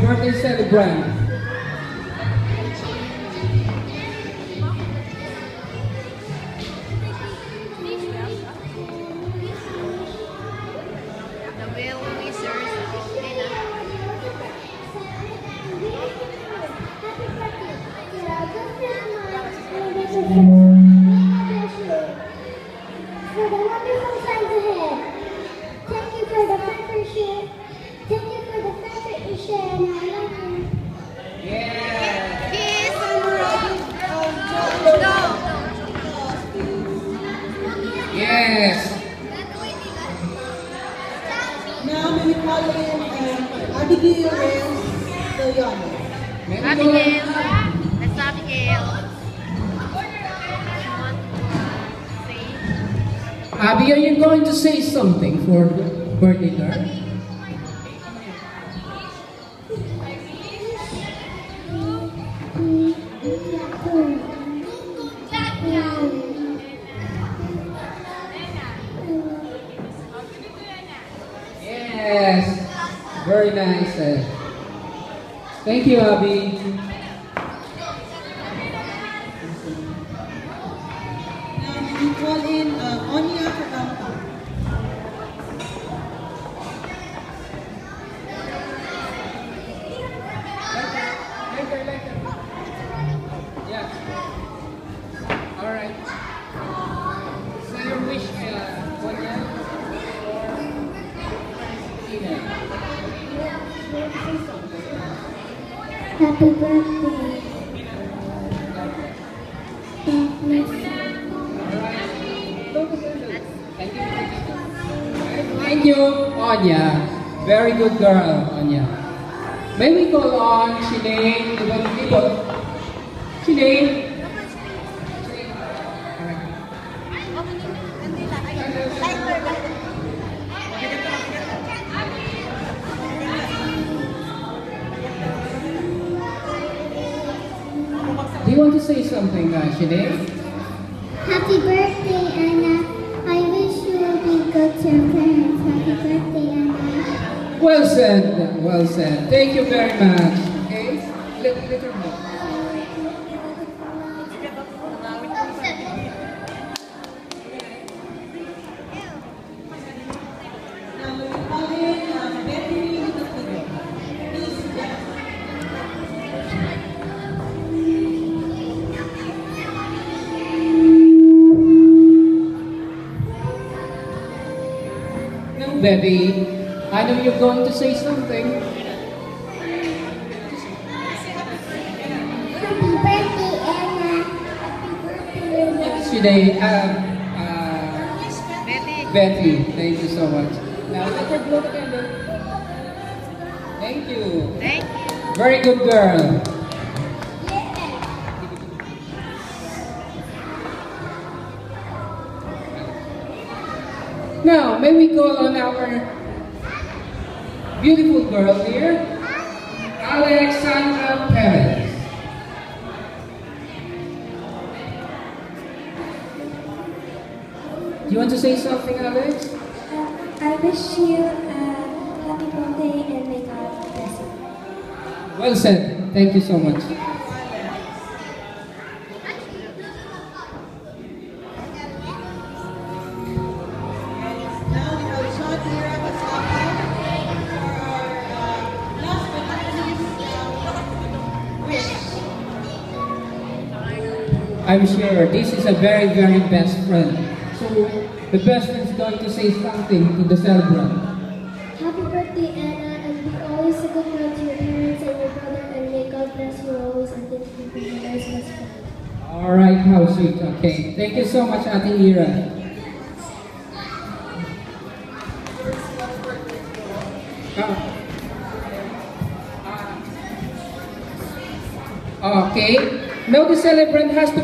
birthday celebrant. The Will Now, may we call in uh, Abigail Reyes Toyano. May we go- Abigail. That's Abigail. Abby, are you going to say something for birthday girl? Yes. Very nice. eh. Thank you, Abby. Now, we call in uh, Anya later. Yeah. All right. So your wish, uh, Enna? Happy birthday. God bless you. Thank you. Thank you, Anya. Very good girl, Anya. May we call on Sinead, the one people? Sinead? You want to say something, uh, Sinead? Happy birthday, Enna. I wish you will be good to your parents. Happy birthday, Enna. Well said, well said. Thank you very much. Okay? Let, let Baby. I know you're going to say something. Happy birthday, Enna. Happy birthday. Sinead, uh, uh, Betty. Betty, thank you so much. Now, let her blow the candle. Thank you. Thank you. Very good girl. Now, may we call on our beautiful girl here, Alexandra Perez. Do you want to say something, Alex? Uh, I wish you a happy birthday and may God bless you. Well said. Thank you so much. I'm sure this is a very, very best friend. So the best friend is going to say something to the celebrant. Happy birthday, Enna, and be always a good girl to your parents and your brother, and may God bless you always and thank you for best friend. All right, how sweet. Okay, thank you so much, Ate Ira. Ah. Ah. Okay, now the celebrant has to